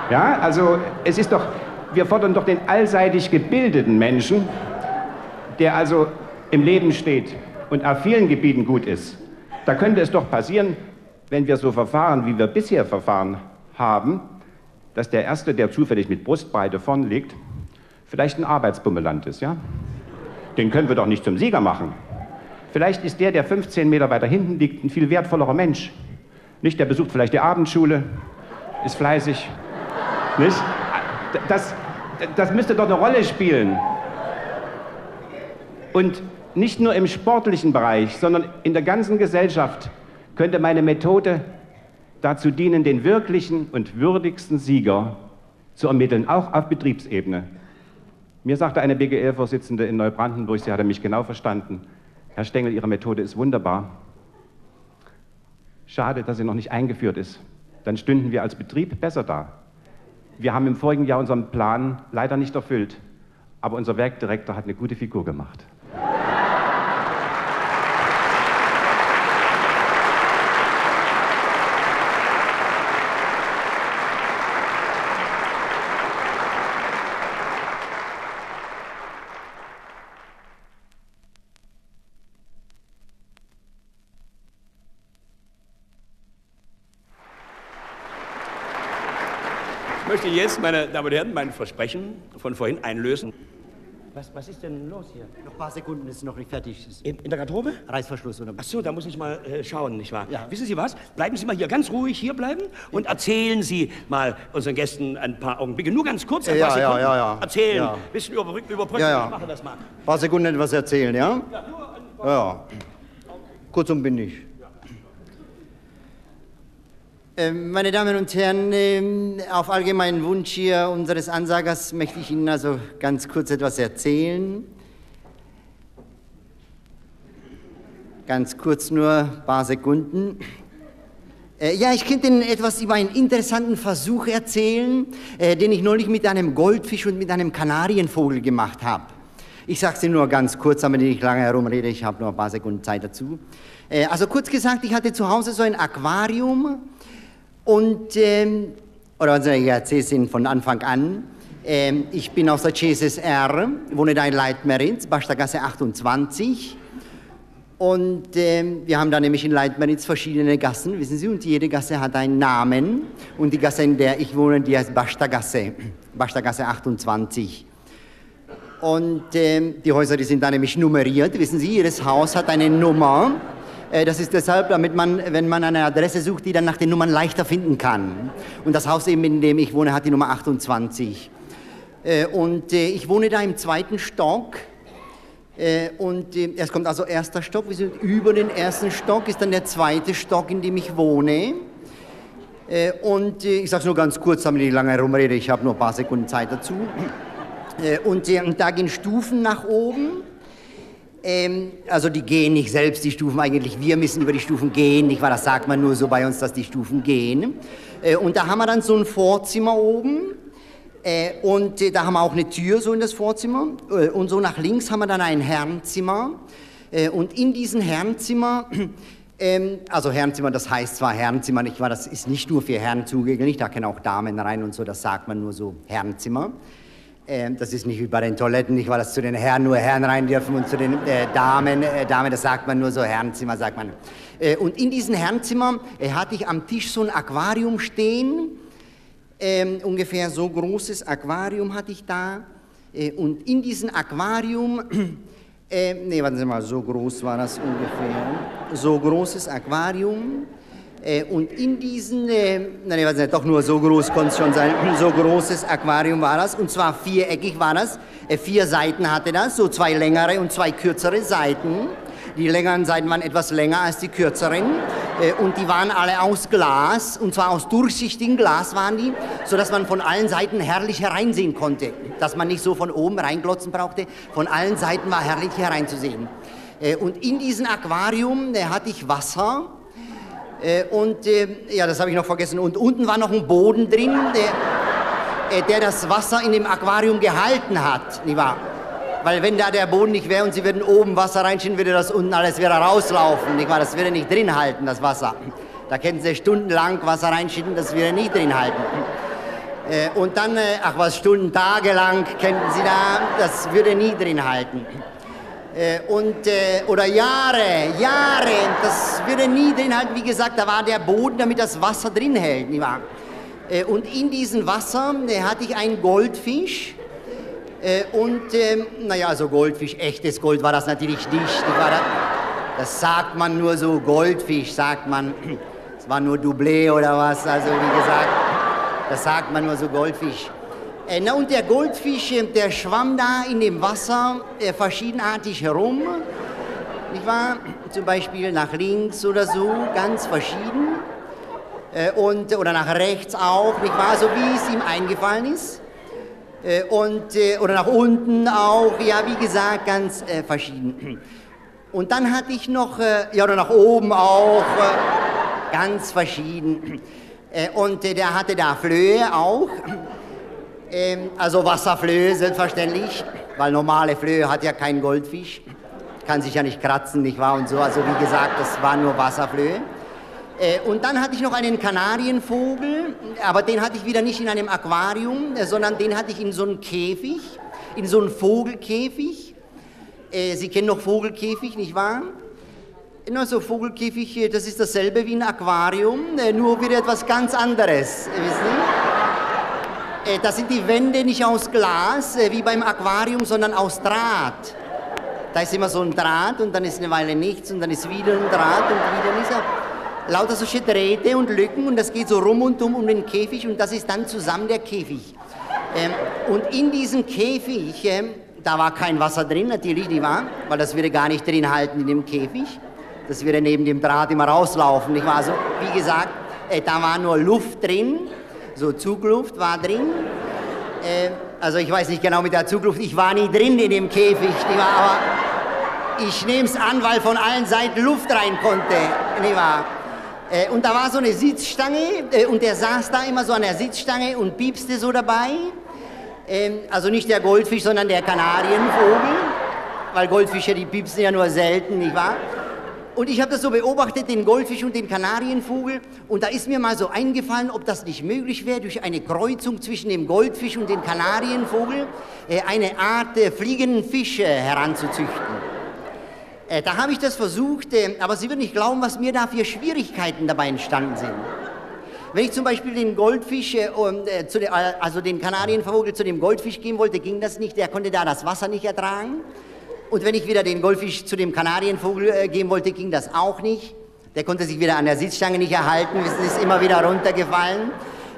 Ja, also es ist doch, wir fordern doch den allseitig gebildeten Menschen, der also im Leben steht und auf vielen Gebieten gut ist. Da könnte es doch passieren, wenn wir so verfahren, wie wir bisher verfahren haben, dass der Erste, der zufällig mit Brustbreite vorn liegt, vielleicht ein Arbeitsbummeland ist, ja? Den können wir doch nicht zum Sieger machen. Vielleicht ist der, der 15 Meter weiter hinten liegt, ein viel wertvollerer Mensch. Nicht, der besucht vielleicht die Abendschule, ist fleißig. Nicht? Das, das müsste doch eine Rolle spielen. Und nicht nur im sportlichen Bereich, sondern in der ganzen Gesellschaft könnte meine Methode dazu dienen, den wirklichen und würdigsten Sieger zu ermitteln, auch auf Betriebsebene. Mir sagte eine BGL-Vorsitzende in Neubrandenburg, sie hatte mich genau verstanden, Herr Stengel, Ihre Methode ist wunderbar. Schade, dass sie noch nicht eingeführt ist. Dann stünden wir als Betrieb besser da. Wir haben im vorigen Jahr unseren Plan leider nicht erfüllt, aber unser Werkdirektor hat eine gute Figur gemacht. Möchte jetzt, meine Damen und Herren, mein Versprechen von vorhin einlösen. Was, was ist denn los hier? Noch ein paar Sekunden ist noch nicht fertig. In, in der Garderobe? Reißverschluss oder Ach so, da muss ich mal äh, schauen, nicht wahr? Ja. Wissen Sie was? Bleiben Sie mal hier ganz ruhig hier bleiben und erzählen Sie mal unseren Gästen ein paar Augenblicke. Nur ganz kurz, ein Ja, paar ja, Sekunden. ja, ja. Erzählen, Ja. ein bisschen überbrücken, überbrücken. Ja, ja. Ich mache das mal. Ein paar Sekunden etwas erzählen, ja? Ja. Kurz und bündig. Ähm, Meine Damen und Herren, ähm, auf allgemeinen Wunsch hier unseres Ansagers möchte ich Ihnen also ganz kurz etwas erzählen. Ganz kurz nur ein paar Sekunden. Äh, Ja, ich könnte Ihnen etwas über einen interessanten Versuch erzählen, äh, den ich neulich mit einem Goldfisch und mit einem Kanarienvogel gemacht habe. Ich sage es Ihnen nur ganz kurz, damit ich nicht lange herumrede, ich habe nur ein paar Sekunden Zeit dazu. Äh, Also kurz gesagt, ich hatte zu Hause so ein Aquarium und, ähm, oder erzähle es Ihnen von Anfang an. Ähm, ich bin aus der CSSR, wohne da in Leitmeritz, Bastergasse 28. Und ähm, wir haben da nämlich in Leitmeritz verschiedene Gassen, wissen Sie, und jede Gasse hat einen Namen. Und die Gasse, in der ich wohne, die heißt Bastergasse, Bastergasse 28. Und ähm, die Häuser, die sind da nämlich nummeriert, wissen Sie, jedes Haus hat eine Nummer. Äh, Das ist deshalb, damit man, wenn man eine Adresse sucht, die dann nach den Nummern leichter finden kann. Und das Haus eben, in dem ich wohne, hat die Nummer 28. Äh, Und äh, ich wohne da im zweiten Stock. Und es kommt also erster Stock. Wir sind über den ersten Stock ist dann der zweite Stock, in dem ich wohne. Und ich sage es nur ganz kurz, damit ich nicht lange herumrede. Ich habe nur ein paar Sekunden Zeit dazu. Und da gehen Stufen nach oben. Ähm, also die gehen nicht selbst, die Stufen eigentlich. Wir müssen über die Stufen gehen, nicht wahr? Das sagt man nur so bei uns, dass die Stufen gehen. Äh, und da haben wir dann so ein Vorzimmer oben. Äh, und äh, da haben wir auch eine Tür so in das Vorzimmer. Äh, und so nach links haben wir dann ein Herrenzimmer. Äh, und in diesem Herrenzimmer, ähm, also Herrenzimmer, das heißt zwar Herrenzimmer, nicht wahr? Das ist nicht nur für Herren zugänglich, da können auch Damen rein und so, das sagt man nur so Herrenzimmer. Ähm, das ist nicht wie bei den Toiletten, nicht weil das zu den Herren nur Herren rein dürfen und zu den äh, Damen, äh, Damen, das sagt man nur so, Herrenzimmer sagt man. Äh, und in diesem Herrenzimmer äh, hatte ich am Tisch so ein Aquarium stehen, ähm, ungefähr so großes Aquarium hatte ich da. Äh, und in diesem Aquarium, äh, nee, warten Sie mal, so groß war das ungefähr. So großes Aquarium. Äh, und in diesen, äh, nein, warten Sie, doch nur so groß konnte es schon sein, so großes Aquarium war das. Und zwar viereckig war das. Äh, vier Seiten hatte das, so zwei längere und zwei kürzere Seiten. Die längeren Seiten waren etwas länger als die kürzeren. Äh, Und die waren alle aus Glas, und zwar aus durchsichtigem Glas waren die, sodass man von allen Seiten herrlich hereinsehen konnte. Dass man nicht so von oben reinglotzen brauchte. Von allen Seiten war herrlich hereinzusehen. Äh, und in diesem Aquarium hatte ich Wasser. Äh, und äh, ja, das habe ich noch vergessen. Und unten war noch ein Boden drin, der, äh, der das Wasser in dem Aquarium gehalten hat. Nicht wahr? Weil wenn da der Boden nicht wäre und Sie würden oben Wasser reinschieben, würde das unten alles wieder rauslaufen. Nicht wahr? Das würde nicht drin halten, das Wasser. Da könnten Sie stundenlang Wasser reinschieben, das würde nicht drin halten. Äh, und dann, äh, ach was, Stunden, Tage lang könnten Sie da, das würde nie drin halten. Äh, und, äh, oder Jahre, Jahre, das würde nie drin halten. Wie gesagt, da war der Boden, damit das Wasser drin hält, nicht wahr? Äh, und in diesem Wasser hatte ich einen Goldfisch. Und, ähm, naja, also Goldfisch, echtes Gold war das natürlich nicht. Das, sagt man nur so, Goldfisch sagt man. Es war nur Doublé oder was, also wie gesagt, das sagt man nur so Goldfisch. Äh, und der Goldfisch, äh, der schwamm da in dem Wasser äh, verschiedenartig herum. Nicht wahr? Zum Beispiel nach links oder so, ganz verschieden. Und, oder nach rechts auch, nicht wahr? So wie es ihm eingefallen ist. Und, oder nach unten auch, ja, wie gesagt, ganz verschieden. Und dann hatte ich noch, ja, oder nach oben auch, ganz verschieden. Und der hatte da Flöhe auch. Ähm, also Wasserflöhe selbstverständlich, weil normale Flöhe hat ja kein Goldfisch. Kann sich ja nicht kratzen, nicht wahr? Und so, also wie gesagt, das war nur Wasserflöhe. Äh, und dann hatte ich noch einen Kanarienvogel, aber den hatte ich wieder nicht in einem Aquarium, äh, sondern den hatte ich in so einem Käfig, in so einem Vogelkäfig. Äh, Sie kennen noch Vogelkäfig, nicht wahr? Na, so Vogelkäfig, äh, das ist dasselbe wie ein Aquarium, äh, nur wieder etwas ganz anderes, wissen Sie? Äh, Da sind die Wände nicht aus Glas, äh, wie beim Aquarium, sondern aus Draht. Da ist immer so ein Draht und dann ist eine Weile nichts und dann ist wieder ein Draht und wieder nichts. Lauter solche Drähte und Lücken und das geht so rum und um um den Käfig und das ist dann zusammen der Käfig. Ähm, und in diesem Käfig, ähm, da war kein Wasser drin, natürlich nicht wahr, weil das würde gar nicht drin halten in dem Käfig. Das würde neben dem Draht immer rauslaufen, nicht wahr? Also, wie gesagt, äh, da war nur Luft drin, so Zugluft war drin. Äh, also ich weiß nicht genau mit der Zugluft, ich war nie drin in dem Käfig, aber ich nehme es an, weil von allen Seiten Luft rein konnte, nicht wahr? Äh, und da war so eine Sitzstange äh, und der saß da immer so an der Sitzstange und piepste so dabei. Ähm, also nicht der Goldfisch, sondern der Kanarienvogel, weil Goldfische, die piepsen ja nur selten, nicht wahr? Und ich habe das so beobachtet, den Goldfisch und den Kanarienvogel. Und da ist mir mal so eingefallen, ob das nicht möglich wäre, durch eine Kreuzung zwischen dem Goldfisch und dem Kanarienvogel äh, eine Art äh, fliegenden Fisch äh, heranzuzüchten. Äh, da habe ich das versucht, äh, aber Sie würden nicht glauben, was mir da für Schwierigkeiten dabei entstanden sind. Wenn ich zum Beispiel den Goldfisch, äh, äh, zu de, also den Kanarienvogel zu dem Goldfisch geben wollte, ging das nicht. Der konnte da das Wasser nicht ertragen. Und wenn ich wieder den Goldfisch zu dem Kanarienvogel äh, geben wollte, ging das auch nicht. Der konnte sich wieder an der Sitzstange nicht erhalten, es ist immer wieder runtergefallen.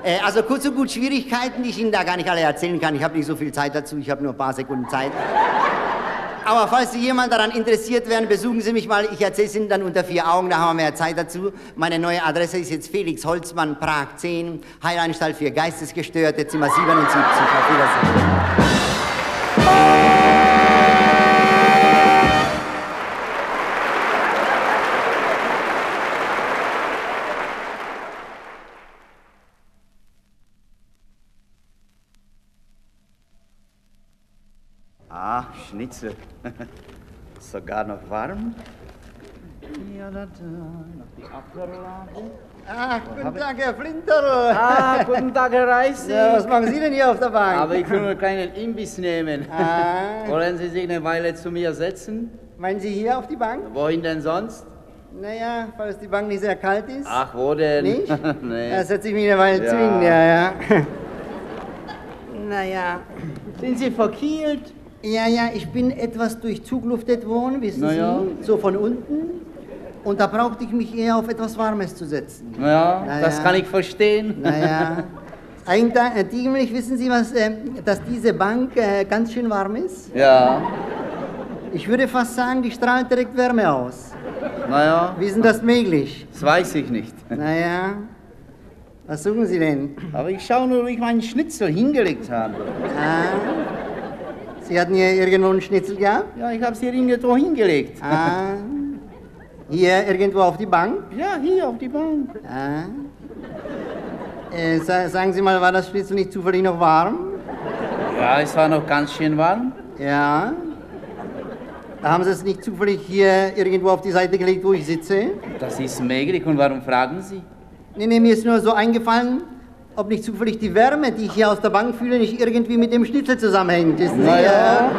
Äh, also kurz und gut Schwierigkeiten, die ich Ihnen da gar nicht alle erzählen kann. Ich habe nicht so viel Zeit dazu, ich habe nur ein paar Sekunden Zeit. Aber falls Sie jemand daran interessiert wären, besuchen Sie mich mal. Ich erzähle es Ihnen dann unter vier Augen, da haben wir mehr Zeit dazu. Meine neue Adresse ist jetzt Felix Holzmann, Prag 10, Heilanstalt für Geistesgestörte, Zimmer 77. Auf Wiedersehen. Schnitzel. Sogar noch warm. Ja, da, da, noch die Apfellage. Ach, guten Tag, Herr Flinterl. Ah, guten Tag, Herr Reisig. Ja, was machen Sie denn hier auf der Bank? Aber ich will nur einen kleinen Imbiss nehmen. Ah. Wollen Sie sich eine Weile zu mir setzen? Meinen Sie hier auf die Bank? Wohin denn sonst? Naja, falls die Bank nicht sehr kalt ist. Ach, wo denn? Nicht? nee. Da setze ich mich eine Weile Ja. zu Ihnen, ja, ja. naja. Sind Sie verkielt? Ja, ja, ich bin etwas durchzugluftet worden, wissen Na ja. Sie, so von unten. Und da brauchte ich mich eher auf etwas Warmes zu setzen. Ja, Na das kann ich verstehen. Naja. Eigentlich wissen Sie, was, äh, dass diese Bank äh, ganz schön warm ist? Ja, Ich würde fast sagen, die strahlt direkt Wärme aus. naja. Wie ist denn das möglich? Das weiß ich nicht. Naja, was suchen Sie denn? Aber ich schaue nur, wo ich meinen Schnitzel hingelegt habe. Ah, Sie hatten hier irgendwo einen Schnitzel gehabt? Ja, ich hab's hier irgendwo hingelegt. Ah. Hier irgendwo auf die Bank? Ja, hier auf die Bank. Ah. Äh, sa sagen Sie mal, war das Schnitzel nicht zufällig noch warm? Ja, es war noch ganz schön warm. Ja. Da haben Sie es nicht zufällig hier irgendwo auf die Seite gelegt, wo ich sitze? Das ist möglich. Und warum fragen Sie? Nee, nee, mir ist nur so eingefallen, ob nicht zufällig die Wärme, die ich hier aus der Bank fühle, nicht irgendwie mit dem Schnitzel zusammenhängt. Wissen Sie? Na ja,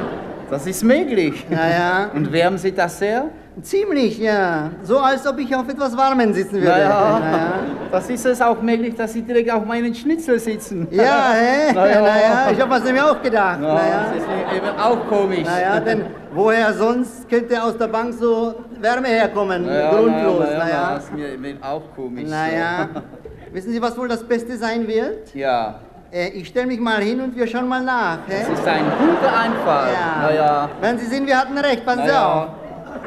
das ist möglich. Ja, ja. Und wärmen Sie das sehr? Ziemlich, ja. So als ob ich auf etwas Warmen sitzen würde. Naja, Naja. das ist es auch möglich, dass Sie direkt auf meinen Schnitzel sitzen. Ja, hä? Naja. Naja, ich habe was nämlich auch gedacht. Ja, naja. Das ist eben auch komisch. Naja, denn woher sonst könnte aus der Bank so Wärme herkommen? Naja, Grundlos, naja, naja, naja. Das ist mir eben auch komisch. Naja. Wissen Sie, was wohl das Beste sein wird? Ja, Äh, ich stelle mich mal hin und wir schauen mal nach. Hä? das ist ein guter Einfall. Ja. Naja. Wenn Sie sehen, wir hatten recht, passen Sie auf.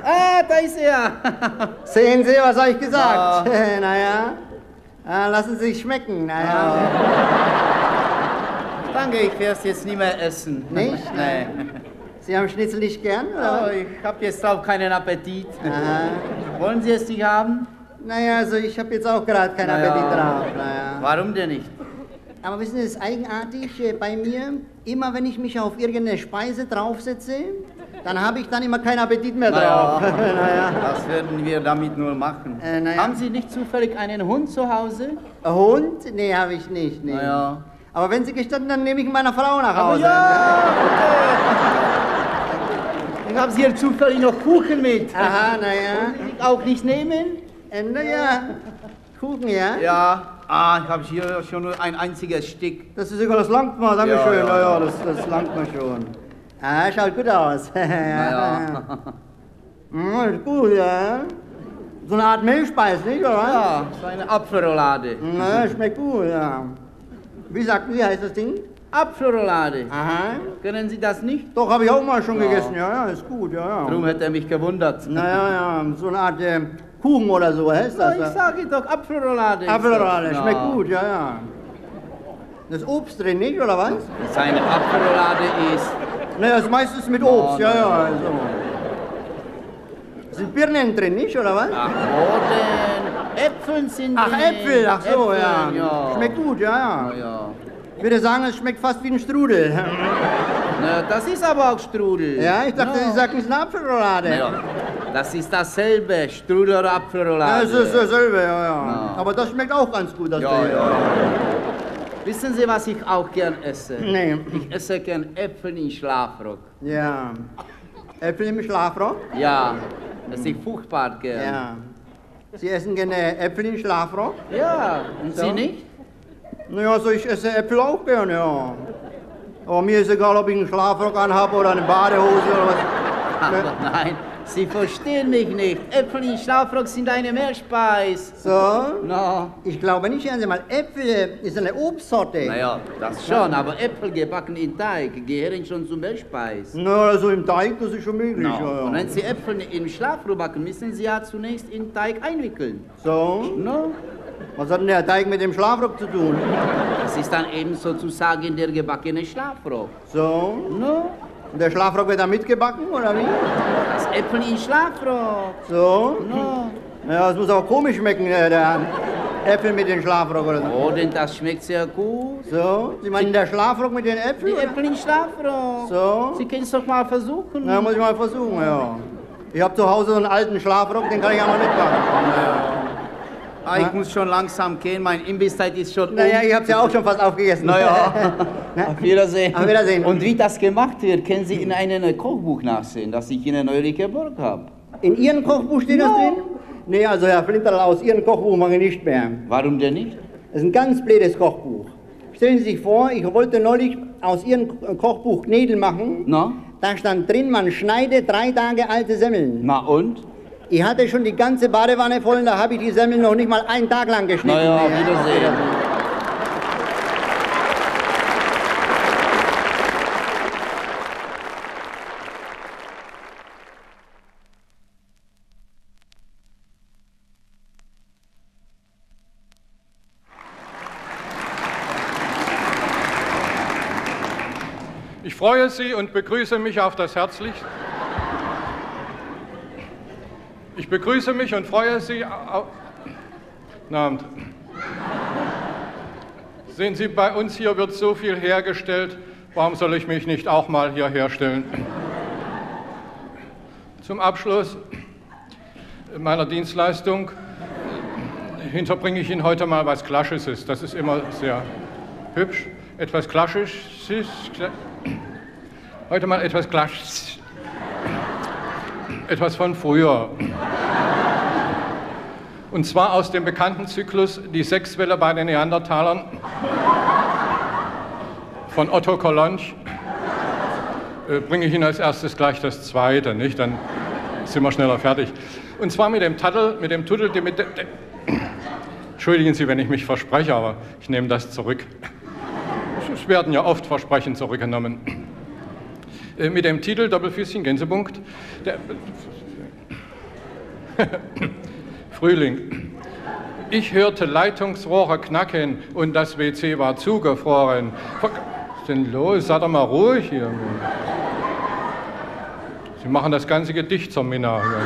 Ah, da ist er. Sehen Sie, was habe ich gesagt? Ja. naja. Ah, lassen Sie sich schmecken. Naja. Danke, ich werde es jetzt nicht mehr essen. Nicht? Nee. Sie haben Schnitzel nicht gern? Oder? Oh, ich habe jetzt auch keinen Appetit. Aha. Wollen Sie es nicht haben? Naja, also ich habe jetzt auch gerade keinen Naja. Appetit drauf. Naja. Warum denn nicht? Aber wissen Sie, es ist eigenartig äh, bei mir, immer wenn ich mich auf irgendeine Speise draufsetze, dann habe ich dann immer keinen Appetit mehr drauf. Naja, naja. was werden wir damit nur machen? Äh, naja. Haben Sie nicht zufällig einen Hund zu Hause? Ein Hund? Nee, habe ich nicht. Nee. Naja. Aber wenn Sie gestatten, dann nehme ich meiner Frau nach Aber Hause. ja, Ich habe hier zufällig noch Kuchen mit. Aha, naja. Auch nicht nehmen? Äh, naja, Kuchen, ja? Ja. Ah, ich habe hier schon nur ein einziges Stück. Das ist egal, das langt mal, danke Ja, schön. ja, Ja, ja, ja. das, das langt mir schon. Ah, schaut gut aus. Naja. Mm, ist gut, ja. So eine Art Milchspeis, nicht, oder? Ja, so eine Apfelroulade. Na, schmeckt gut, ja. Wie sagten Sie, heißt das Ding? Apfelroulade. Aha. Können Sie das nicht? Doch, habe ich auch mal schon Ja. gegessen, ja, ja, ist gut, ja, ja. Darum hätte er mich gewundert. Naja, ja, so eine Art äh, Kuchen oder so, heißt Na, das? ich sage doch, Apfelroulade. Apfelroulade, das. schmeckt Ja. gut, ja, ja. Das ist Obst drin, nicht, oder was? Seine Apfelroulade ist. Naja, das ist meistens mit Obst, ja, ja, also. Sind Birnen drin, nicht, oder was? Ach, Boden. Äpfeln sind Ach, drin. Äpfel, ach so, Äpfeln, ja. ja. Schmeckt gut, ja, ja. Ja. Ich würde sagen, es schmeckt fast wie ein Strudel. Na, das ist aber auch Strudel. Ja, ich dachte, Ja. Sie sagten, es ist eine Apfelroulade. Ja, das ist dasselbe, Strudel oder Ja, Apfelroulade. es ist dasselbe, ja, ja. Ja. Aber das schmeckt auch ganz gut, das Ja, Ding. ja. Wissen Sie, was ich auch gern esse? Nee. Ich esse gern Äpfel in Schlafrock. Ja. Äpfel im Schlafrock? Ja, das ist furchtbar gern. Ja. Sie essen gerne Äpfel im Schlafrock? Ja, und So. Sie nicht? Naja, also ich esse Äpfel auch gern, ja. Aber mir ist egal, ob ich einen Schlafrock anhabe oder eine Badehose oder was. Aber nein, Sie verstehen mich nicht. Äpfel in Schlafrock sind eine Mehrspeis. So? No. Ich glaube nicht, hören Sie mal, Äpfel ist eine Obstsorte. Naja, das schon, aber Äpfel gebacken in Teig gehören schon zum Mehrspeis. Na, also im Teig, das ist schon möglich, No. ja, Und wenn Sie Äpfel im Schlafrohr backen, müssen Sie ja zunächst in Teig einwickeln. So? No? Was hat denn der Teig mit dem Schlafrock zu tun? Das ist dann eben sozusagen der gebackene Schlafrohr. So? No? Und der Schlafrock wird da mitgebacken, oder wie? Das Äpfel in Schlafrohr. So? No. Ja, es muss auch komisch schmecken, der, Äpfel mit dem Schlafrock oder so. Oh, denn das schmeckt sehr gut. So? Sie meinen der Schlafrock mit den Äpfeln? Die? Äpfel in Schlafrohr. So? Sie können es doch mal versuchen. Na, muss ich mal versuchen, ja. Ich habe zu Hause so einen alten Schlafrock, den kann ich aber nicht backen. Ah, ich muss schon langsam gehen, mein Imbisszeit ist schon Naja, um. ich hab's ja auch schon fast aufgegessen. Naja, auf Wiedersehen. Auf Wiedersehen. Und wie das gemacht wird, können Sie in einem Kochbuch nachsehen, das ich Ihnen neulich geborgt habe. In Ihrem Kochbuch steht das Ja. drin? Nee, also Herr Flinterl, aus Ihrem Kochbuch mache ich nicht mehr. Warum denn nicht? Das ist ein ganz blödes Kochbuch. Stellen Sie sich vor, ich wollte neulich aus Ihrem Kochbuch Knädel machen. Na? Da stand drin, man schneide drei Tage alte Semmeln. Na und? Ich hatte schon die ganze Badewanne voll und da habe ich die Semmeln noch nicht mal einen Tag lang geschnitten. Na ja, Nee, Wiedersehen. Ich freue Sie und begrüße mich auf das Herzlichste. Ich begrüße mich und freue Sie auf. Abend. Sehen Sie, bei uns hier wird so viel hergestellt. Warum soll ich mich nicht auch mal hier herstellen? Zum Abschluss meiner Dienstleistung hinterbringe ich Ihnen heute mal was Klassisches. Das ist immer sehr hübsch. Etwas Klassisches. Heute mal etwas Klassisches. Etwas von früher. Und zwar aus dem bekannten Zyklus Die Sexwelle bei den Neandertalern von Otto Kolonch. Äh, bringe ich Ihnen als erstes gleich das zweite, nicht? Dann sind wir schneller fertig. Und zwar mit dem Tattel, mit dem Tuttel, mit dem, Entschuldigen Sie, wenn ich mich verspreche, aber ich nehme das zurück. Es werden ja oft Versprechen zurückgenommen. Äh, mit dem Titel Doppelfüßchen Gänsepunkt. Frühling. Ich hörte Leitungsrohre knacken und das WC war zugefroren. Was ist denn los? Seid doch mal ruhig hier. Sie machen das ganze Gedicht Minar hier.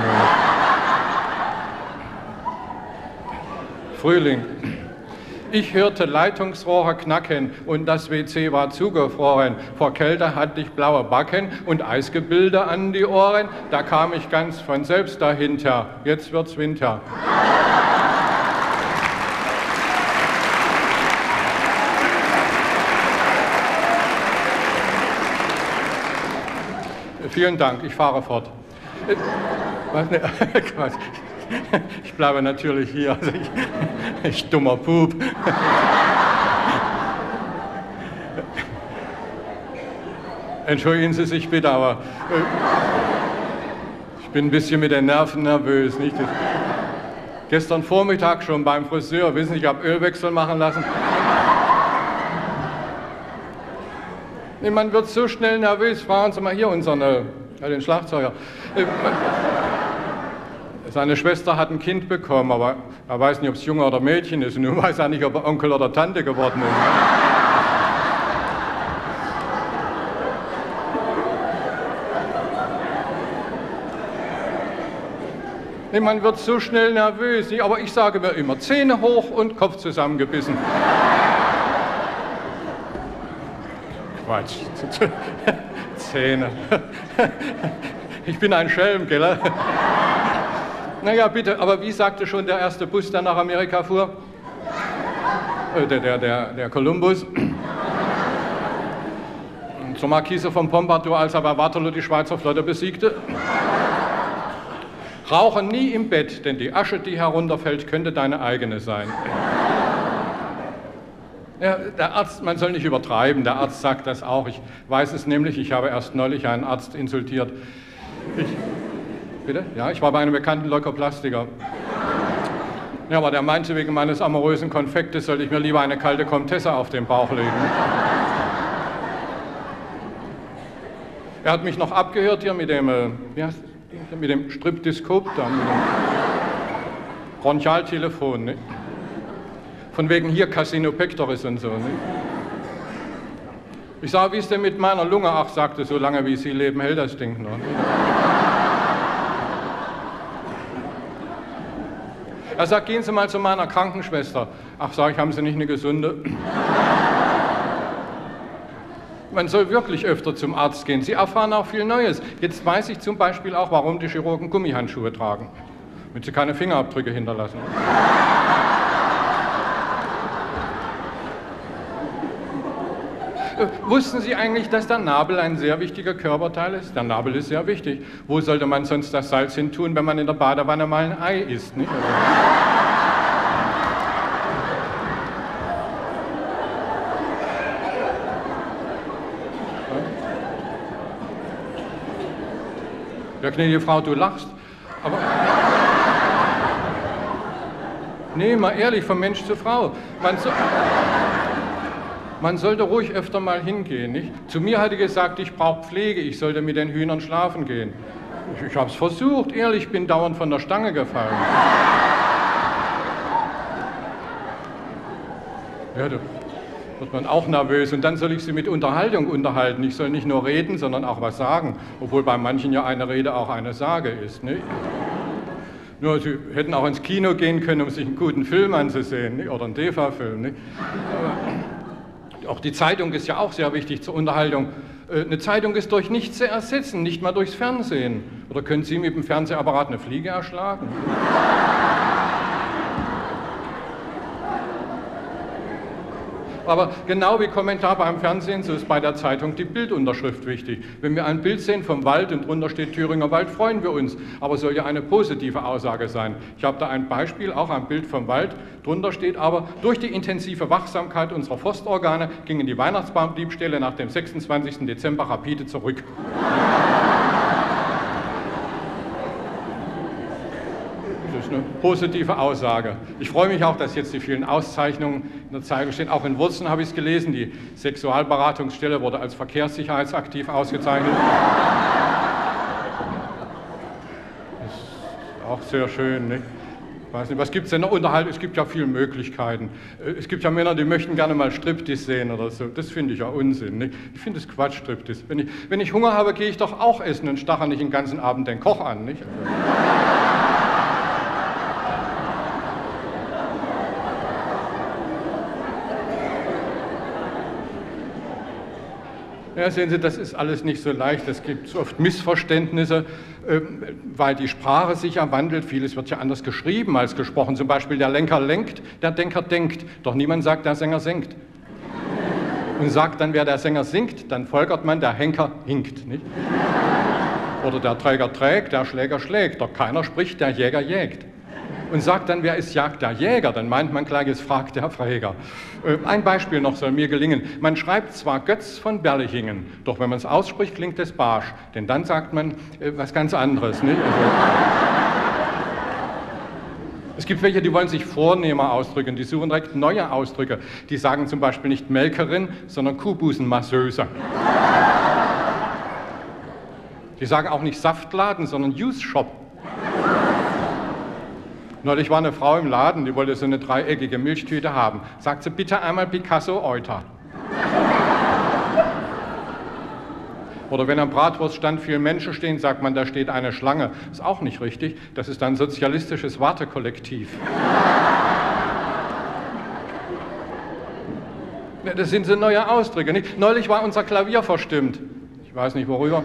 Frühling. Ich hörte Leitungsrohre knacken und das WC war zugefroren. Vor Kälte hatte ich blaue Backen und Eisgebilde an die Ohren. Da kam ich ganz von selbst dahinter. Jetzt wird's Winter. Vielen Dank, ich fahre fort. Äh, was, ne, Quatsch. Ich bleibe natürlich hier. Also ich, ich dummer Pup. Entschuldigen Sie sich bitte, aber äh, ich bin ein bisschen mit den Nerven nervös. Nicht? Gestern Vormittag schon beim Friseur, wissen Sie, ich habe Ölwechsel machen lassen. Nee, man wird so schnell nervös. Fragen Sie mal hier unseren, äh, den Schlagzeuger. Äh, seine Schwester hat ein Kind bekommen, aber er weiß nicht, ob es Junge oder Mädchen ist. Und nun weiß er nicht, ob er Onkel oder Tante geworden ist. Nee, man wird so schnell nervös. Aber ich sage mir immer, Zähne hoch und Kopf zusammengebissen. Quatsch. Zähne. Ich bin ein Schelm, gell? Naja, bitte, aber wie sagte schon der erste Bus, der nach Amerika fuhr? Äh, der, der, der, der Columbus. Zur Markise von Pompadour, als er bei Waterloo die Schweizer Flotte besiegte. Rauche nie im Bett, denn die Asche, die herunterfällt, könnte deine eigene sein. Ja, der Arzt, man soll nicht übertreiben, der Arzt sagt das auch. Ich weiß es nämlich, ich habe erst neulich einen Arzt insultiert. Ich, Bitte? Ja, ich war bei einem bekannten Leukoplastiker. Ja, aber der meinte, wegen meines amorösen Konfektes sollte ich mir lieber eine kalte Komtesse auf den Bauch legen. Er hat mich noch abgehört hier mit dem, äh, wie heißt das? mit dem Stripdiskop da, mit dem Bronchialtelefon. Ne? Von wegen hier Casino Pectoris und so. Ne? Ich sage, wie ist denn mit meiner Lunge? Ach, sagte, so lange wie Sie leben, hält das Ding noch. Er sagt, gehen Sie mal zu meiner Krankenschwester. Ach, sag ich, haben Sie nicht eine gesunde? Man soll wirklich öfter zum Arzt gehen. Sie erfahren auch viel Neues. Jetzt weiß ich zum Beispiel auch, warum die Chirurgen Gummihandschuhe tragen. Damit sie keine Fingerabdrücke hinterlassen. Wussten Sie eigentlich, dass der Nabel ein sehr wichtiger Körperteil ist? Der Nabel ist sehr wichtig. Wo sollte man sonst das Salz hin tun, wenn man in der Badewanne mal ein Ei isst? Nicht? Ja, gnädige Frau, du lachst. Aber. Nee, mal ehrlich, von Mensch zu Frau. Man so man sollte ruhig öfter mal hingehen. Nicht? Zu mir hat er gesagt, ich brauche Pflege, ich sollte mit den Hühnern schlafen gehen. Ich, ich habe es versucht, ehrlich, bin dauernd von der Stange gefallen. Ja, du, wird man auch nervös. Und dann soll ich sie mit Unterhaltung unterhalten. Ich soll nicht nur reden, sondern auch was sagen. Obwohl bei manchen ja eine Rede auch eine Sage ist. Ne? Nur, sie hätten auch ins Kino gehen können, um sich einen guten Film anzusehen. Ne? Oder einen DEFA-Film. Auch die Zeitung ist ja auch sehr wichtig zur Unterhaltung. Äh, Eine Zeitung ist durch nichts zu ersetzen, nicht mal durchs Fernsehen. Oder können Sie mit dem Fernsehapparat eine Fliege erschlagen? Aber genau wie Kommentar beim Fernsehen, so ist bei der Zeitung die Bildunterschrift wichtig. Wenn wir ein Bild sehen vom Wald und drunter steht Thüringer Wald, freuen wir uns. Aber soll ja eine positive Aussage sein. Ich habe da ein Beispiel, auch ein Bild vom Wald. Drunter steht aber, durch die intensive Wachsamkeit unserer Forstorgane gingen die Weihnachtsbaumdiebstähle nach dem 26. Dezember rapide zurück. Das ist eine positive Aussage. Ich freue mich auch, dass jetzt die vielen Auszeichnungen in der Zeitung stehen. Auch in Wurzen habe ich es gelesen. Die Sexualberatungsstelle wurde als verkehrssicherheitsaktiv ausgezeichnet. Das ist auch sehr schön. Nicht? Ich weiß nicht, was gibt es denn noch Unterhalt? Es gibt ja viele Möglichkeiten. Äh, Es gibt ja Männer, die möchten gerne mal Striptease sehen oder so. Das finde ich ja Unsinn. Nicht? Ich finde es Quatsch, Striptease. Wenn ich, wenn ich Hunger habe, gehe ich doch auch essen und stache nicht den ganzen Abend den Koch an. Nicht? Ja, sehen Sie, das ist alles nicht so leicht. Es gibt oft Missverständnisse, ähm, weil die Sprache sich ja wandelt. Vieles wird ja anders geschrieben als gesprochen. Zum Beispiel der Lenker lenkt, der Denker denkt. Doch niemand sagt, der Sänger singt. Und sagt dann, wer der Sänger singt, dann folgert man, der Henker hinkt. Nicht? Oder der Träger trägt, der Schläger schlägt. Doch keiner spricht, der Jäger jägt. Und sagt dann, wer ist Jagd der Jäger? Dann meint man gleich, es fragt der Fräger. Äh, Ein Beispiel noch soll mir gelingen. Man schreibt zwar Götz von Berlichingen, doch wenn man es ausspricht, klingt es barsch. Denn dann sagt man äh, was ganz anderes. Nicht? Also, es gibt welche, die wollen sich vornehmer ausdrücken, die suchen direkt neue Ausdrücke. Die sagen zum Beispiel nicht Melkerin, sondern Kuhbusenmasseuse. Die sagen auch nicht Saftladen, sondern Use Shop. Neulich war eine Frau im Laden, die wollte so eine dreieckige Milchtüte haben. Sagt sie, bitte einmal Picasso Euter. Oder wenn am Bratwurststand viele Menschen stehen, sagt man, da steht eine Schlange. Ist auch nicht richtig. Das ist ein sozialistisches Wartekollektiv. Das sind so neue Ausdrücke. Nicht? Neulich war unser Klavier verstimmt. Ich weiß nicht worüber.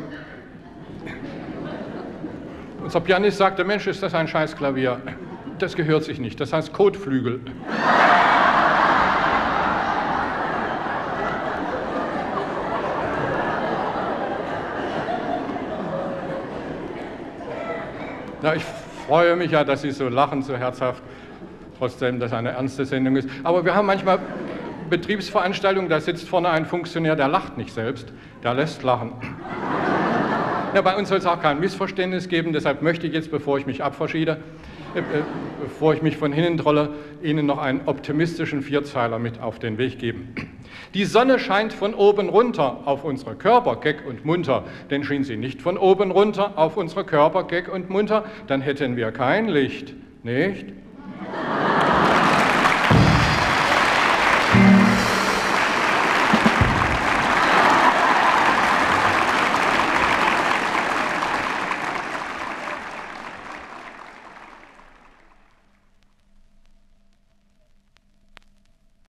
Unser Pianist sagte, Mensch, ist das ein Scheißklavier. Das gehört sich nicht. Das heißt Kotflügel. Na, ich freue mich ja, dass Sie so lachen, so herzhaft, trotzdem, dass eine ernste Sendung ist. Aber wir haben manchmal Betriebsveranstaltungen, da sitzt vorne ein Funktionär, der lacht nicht selbst, der lässt lachen. Ja, bei uns soll es auch kein Missverständnis geben, deshalb möchte ich jetzt, bevor ich mich abverschiede, bevor ich mich von hinnen trolle, Ihnen noch einen optimistischen Vierzeiler mit auf den Weg geben. Die Sonne scheint von oben runter auf unsere Körper, keck und munter. Denn schien sie nicht von oben runter auf unsere Körper, keck und munter, dann hätten wir kein Licht, nicht?